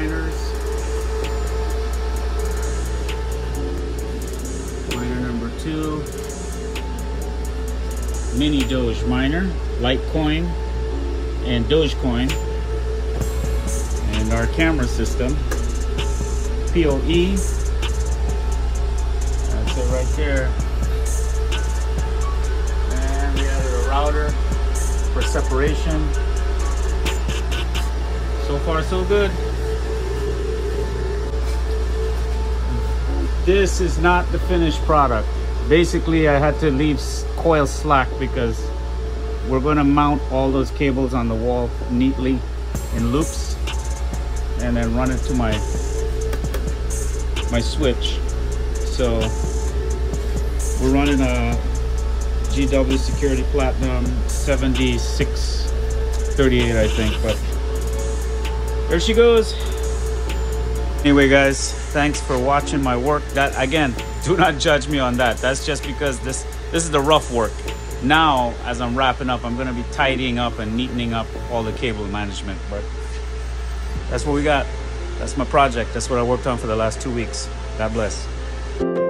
miners. Miner number two. Mini Doge miner, Litecoin and Dogecoin. And our camera system, PoE. That's it right there. And we added a router for separation. So far so good. This is not the finished product. Basically I had to leave coil slack because we're going to mount all those cables on the wall neatly in loops and then run it to my my switch so we're running a GW Security Platinum 7638 I think but there she goes anyway guys thanks for watching my work. That again do not judge me on that. That's just because this this is the rough work. Now as I'm wrapping up I'm gonna be tidying up and neatening up all the cable management but that's what we got. That's my project. That's what I worked on for the last two weeks. God bless